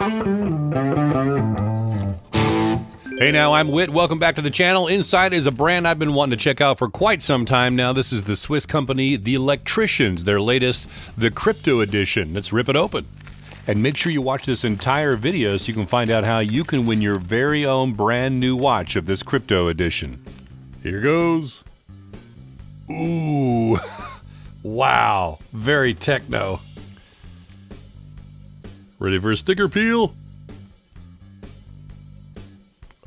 Hey now, I'm Witt. Welcome back to the channel. Inside is a brand I've been wanting to check out for quite some time now. This is the Swiss company, The Electricianz, their latest, the Crypto Edition. Let's rip it open. And make sure you watch this entire video so you can find out how you can win your very own brand new watch of this Crypto Edition. Here goes. Ooh. wow. Very techno. Ready for a sticker peel?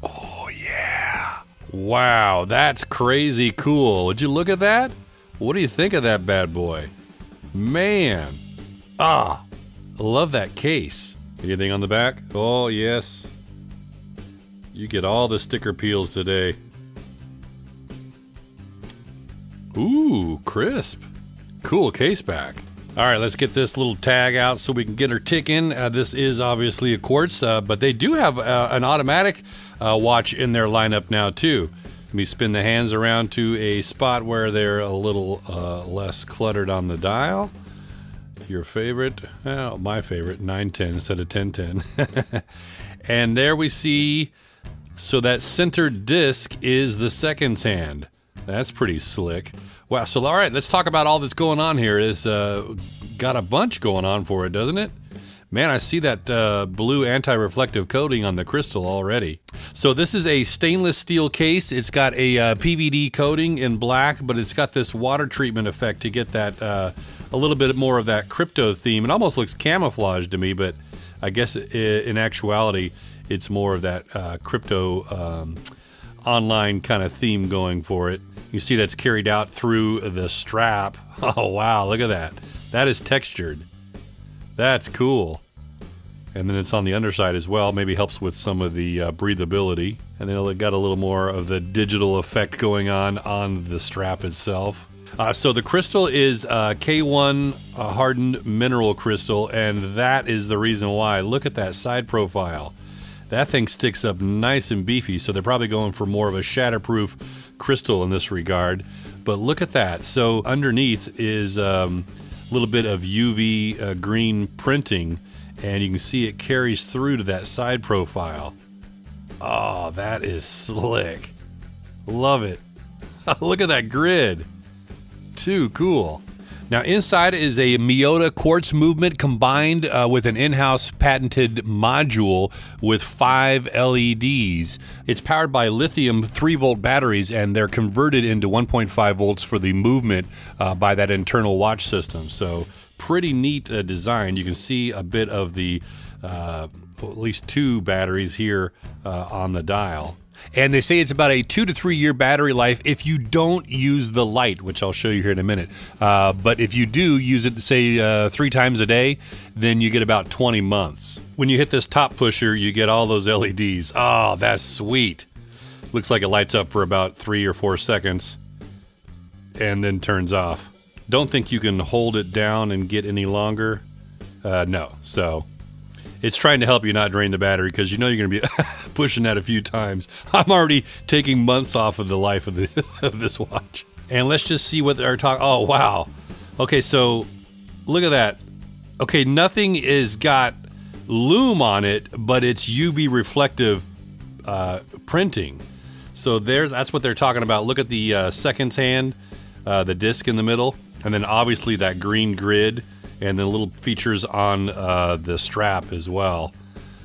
Oh, yeah. Wow, that's crazy cool. Would you look at that? What do you think of that bad boy? Man. Ah, I love that case. Anything on the back? Oh, yes. You get all the sticker peels today. Ooh, crisp. Cool case back. All right, let's get this little tag out so we can get her ticking. Uh, this is obviously a quartz, uh, but they do have uh, an automatic uh, watch in their lineup now too. Let me spin the hands around to a spot where they're a little uh, less cluttered on the dial. Your favorite, oh, my favorite, 910 instead of 1010. and there we see, so that center disc is the seconds hand. That's pretty slick. Wow. So, all right, let's talk about all that's going on here. It's uh, got a bunch going on for it, doesn't it? Man, I see that uh, blue anti-reflective coating on the crystal already. So this is a stainless steel case. It's got a uh, PVD coating in black, but it's got this water treatment effect to get that uh, a little bit more of that crypto theme. It almost looks camouflage to me, but I guess in actuality, it's more of that uh, crypto um, online kind of theme going for it. You see that's carried out through the strap. Oh, wow, look at that. That is textured. That's cool. And then it's on the underside as well. Maybe helps with some of the uh, breathability. And then it got a little more of the digital effect going on on the strap itself. Uh, so the crystal is uh, K1 uh, hardened mineral crystal, and that is the reason why. Look at that side profile. That thing sticks up nice and beefy, so they're probably going for more of a shatterproof crystal in this regard. But look at that. So underneath is um, a little bit of UV uh, green printing, and you can see it carries through to that side profile. Oh, that is slick. Love it. look at that grid. Too cool. Now, inside is a Miyota quartz movement combined uh, with an in house patented module with five LEDs. It's powered by lithium 3 volt batteries, and they're converted into 1.5 volts for the movement uh, by that internal watch system. So, pretty neat uh, design. You can see a bit of the uh, at least two batteries here uh, on the dial. And they say it's about a two to three year battery life if you don't use the light, which I'll show you here in a minute. Uh, but if you do use it, say, uh, three times a day, then you get about 20 months. When you hit this top pusher, you get all those LEDs. Oh, that's sweet. Looks like it lights up for about three or four seconds and then turns off. Don't think you can hold it down and get any longer. Uh, no. So it's trying to help you not drain the battery because you know you're going to be pushing that a few times. I'm already taking months off of the life of, the, of this watch. And let's just see what they're talking. Oh, wow. Okay, so look at that. Okay, nothing is got lume on it, but it's UV reflective uh, printing. So there's that's what they're talking about. Look at the uh, seconds hand, uh, the disc in the middle, and then obviously that green grid and then little features on uh, the strap as well.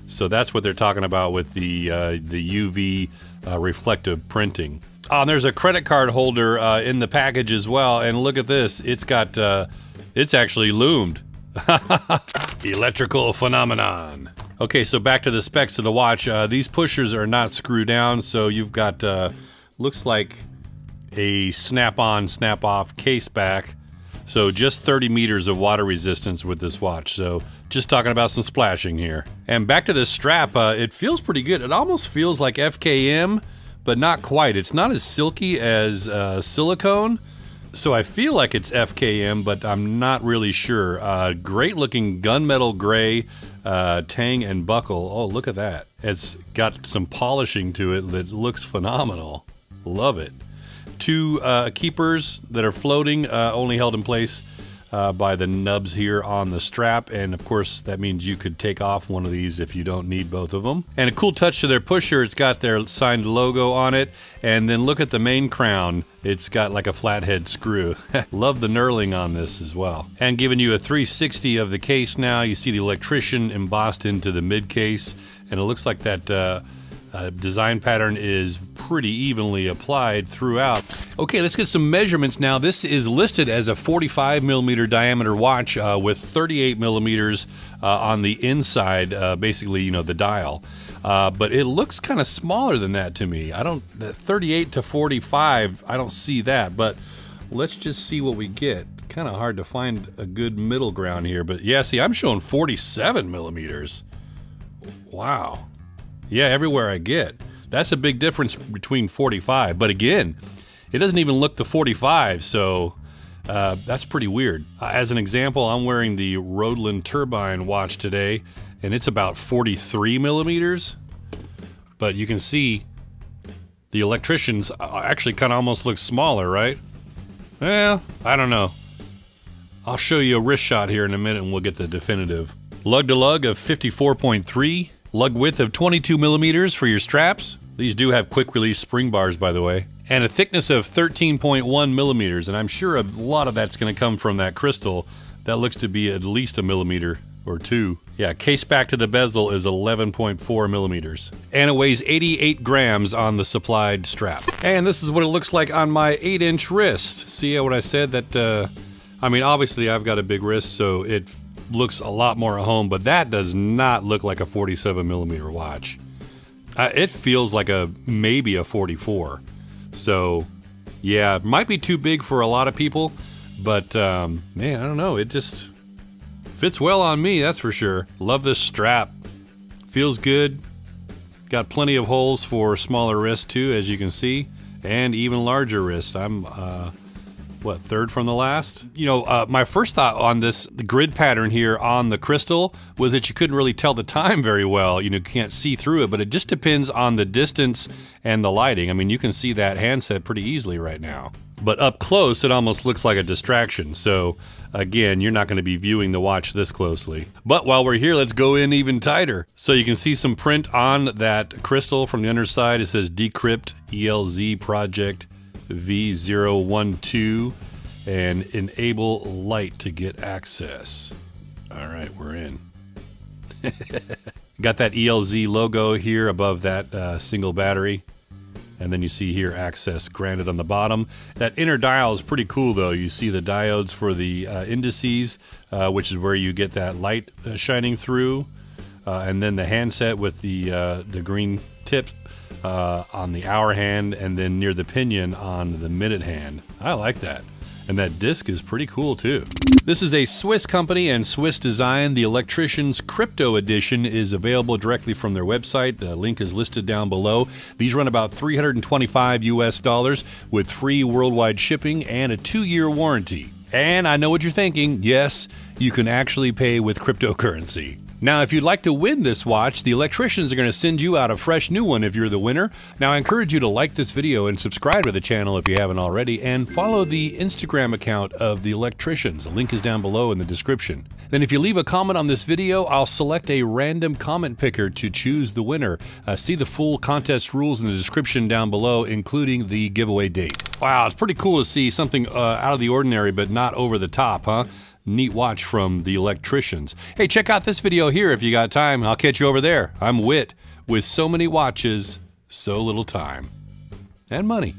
So that's what they're talking about with the uh, the UV uh, reflective printing. Oh, and there's a credit card holder uh, in the package as well. And look at this, it's got uh, it's actually lumed. Electrical phenomenon. Okay, so back to the specs of the watch. Uh, these pushers are not screwed down, so you've got looks like a snap-on, snap-off case back so just 30 meters of water resistance with this watch. So just talking about some splashing here. And back to this strap, uh, it feels pretty good. It almost feels like FKM, but not quite. It's not as silky as uh, silicone. So I feel like it's FKM, but I'm not really sure. Uh, great looking gunmetal gray uh, tang and buckle. Oh, look at that. It's got some polishing to it that looks phenomenal. Love it two uh, keepers that are floating, uh, only held in place uh, by the nubs here on the strap. And of course, that means you could take off one of these if you don't need both of them. And a cool touch to their pusher, it's got their signed logo on it. And then look at the main crown. It's got like a flathead screw. Love the knurling on this as well. And giving you a 360 of the case now. You see the electrician embossed into the mid case. And it looks like that uh, design pattern is pretty evenly applied throughout. Okay, let's get some measurements now. This is listed as a 45 millimeter diameter watch uh, with 38 millimeters uh, on the inside, uh, basically, you know, the dial. Uh, but it looks kind of smaller than that to me. I don't, 38 to 45, I don't see that, but let's just see what we get. Kind of hard to find a good middle ground here, but yeah, see, I'm showing 47 millimeters. Wow. Yeah, everywhere I get. That's a big difference between 45. But again, it doesn't even look the 45, so uh, that's pretty weird. Uh, as an example, I'm wearing the Roadland Turbine watch today, and it's about 43 millimeters. But you can see the Electricianz uh, actually kind of almost look smaller, right? Well, I don't know. I'll show you a wrist shot here in a minute and we'll get the definitive. Lug to lug of 54.3 Lug width of 22 millimeters for your straps. These do have quick release spring bars, by the way. And a thickness of 13.1 millimeters, and I'm sure a lot of that's going to come from that crystal. That looks to be at least a millimeter or two. Yeah, case back to the bezel is 11.4 millimeters. And it weighs 88 grams on the supplied strap. And this is what it looks like on my 8 inch wrist. See what I said? That, uh, I mean, obviously I've got a big wrist, so it looks a lot more at home, but that does not look like a 47 millimeter watch. Uh, it feels like a maybe a 44. So, yeah, might be too big for a lot of people, but um, man, I don't know. It just fits well on me, that's for sure. Love this strap. Feels good. Got plenty of holes for smaller wrists too, as you can see, and even larger wrists. I'm uh, what third from the last? You know uh, my first thought on this the grid pattern here on the crystal was that you couldn't really tell the time very well. You know you can't see through it but it just depends on the distance and the lighting. I mean you can see that handset pretty easily right now. But up close it almost looks like a distraction. So again you're not going to be viewing the watch this closely. But while we're here let's go in even tighter. So you can see some print on that crystal from the underside. It says decrypt elz project V012 and enable light to get access. All right, we're in. Got that ELZ logo here above that uh, single battery. And then you see here access granted on the bottom. That inner dial is pretty cool though. You see the diodes for the uh, indices, uh, which is where you get that light uh, shining through. Uh, and then the handset with the, uh, the green tip uh, on the hour hand and then near the pinion on the minute hand. I like that. And that disc is pretty cool too. This is a Swiss company and Swiss design. The Electricianz' Crypto Edition is available directly from their website. The link is listed down below. These run about 325 US dollars with free worldwide shipping and a two year warranty. And I know what you're thinking. Yes, you can actually pay with cryptocurrency. Now, if you'd like to win this watch, the Electricianz are going to send you out a fresh new one if you're the winner. Now, I encourage you to like this video and subscribe to the channel if you haven't already, and follow the Instagram account of the Electricianz. The link is down below in the description. Then, if you leave a comment on this video, I'll select a random comment picker to choose the winner. Uh, see the full contest rules in the description down below, including the giveaway date. Wow, it's pretty cool to see something uh, out of the ordinary, but not over the top, huh? Neat watch from the Electricianz. Hey, check out this video here if you got time. I'll catch you over there. I'm Witt with so many watches, so little time. And money.